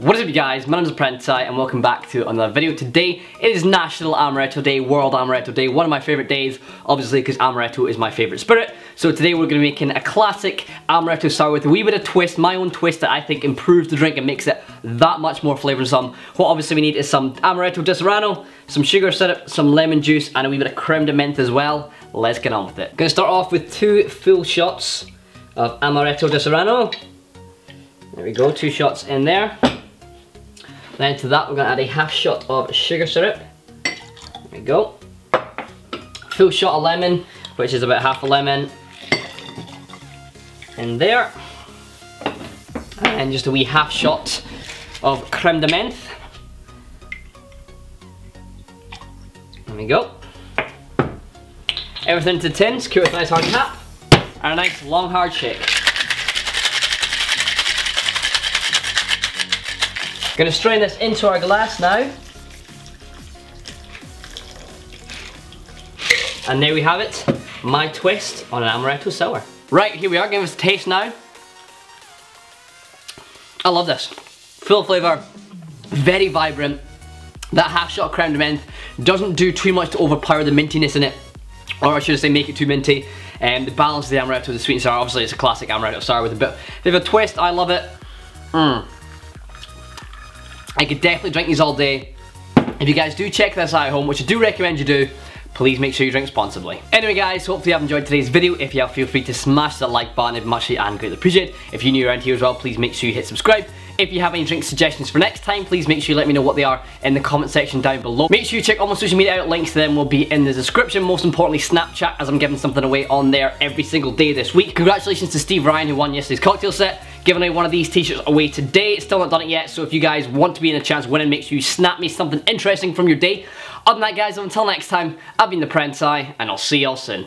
What is up you guys, my name is Apprentice and welcome back to another video. Today it is National Amaretto Day, World Amaretto Day, one of my favourite days, obviously because Amaretto is my favourite spirit. So today we're going to be making a classic Amaretto sour with a wee bit of twist, my own twist that I think improves the drink and makes it that much more flavoursome. What obviously we need is some Amaretto di Saronno, some sugar syrup, some lemon juice and a wee bit of creme de menthe as well. Let's get on with it. Gonna start off with two full shots of Amaretto di Saronno. There we go, two shots in there. Then to that we're going to add a half shot of sugar syrup. There we go. Full shot of lemon, which is about half a lemon. In there. And just a wee half shot of creme de menthe. There we go. Everything to tin, secure with a nice hard cap. And a nice long hard shake. Gonna strain this into our glass now. And there we have it, my twist on an amaretto sour. Right, here we are, giving us a taste now. I love this. Full flavour, very vibrant. That half shot of creme de menthe doesn't do too much to overpower the mintiness in it. Or I should say make it too minty. And the balance of the amaretto, the sweet and sour, obviously it's a classic amaretto sour with a bit, bit of a twist, I love it. Mmm. I could definitely drink these all day. If you guys do check this out at home, which I do recommend you do, please make sure you drink responsibly. Anyway guys, hopefully you have enjoyed today's video. If you have, feel free to smash that like button, it'd much and greatly appreciated. If you're new around here as well, please make sure you hit subscribe. If you have any drink suggestions for next time, please make sure you let me know what they are in the comment section down below. Make sure you check all my social media out, links to them will be in the description. Most importantly, Snapchat, as I'm giving something away on there every single day this week. Congratulations to Steve Ryan who won yesterday's cocktail set giving away one of these t-shirts away today. It's still not done it yet, so if you guys want to be in a chance winning, make sure you snap me something interesting from your day. Other than that guys, until next time, I've been the Prenti, and I'll see y'all soon.